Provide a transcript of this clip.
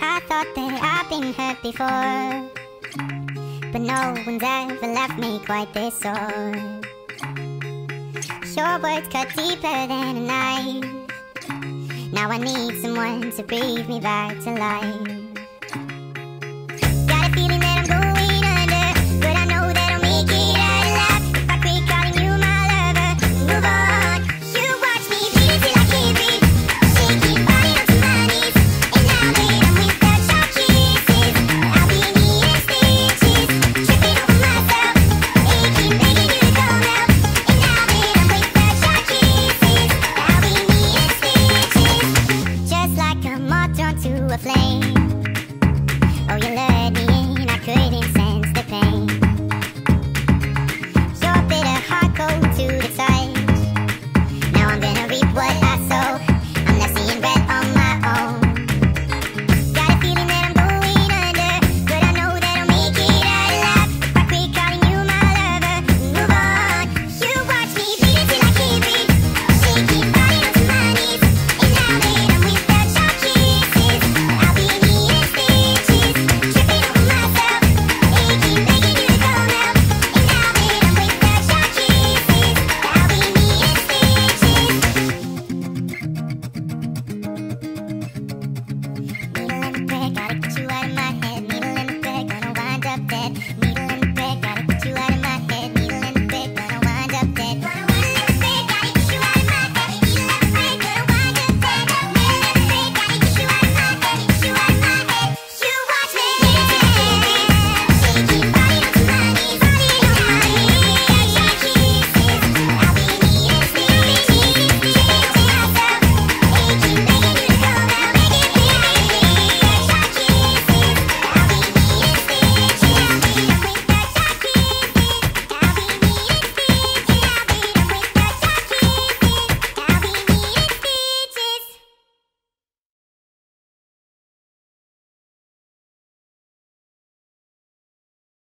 I thought that I've been hurt before But no one's ever left me quite this sore. Your words cut deeper than a knife. Now I need someone to breathe me back to life. rain.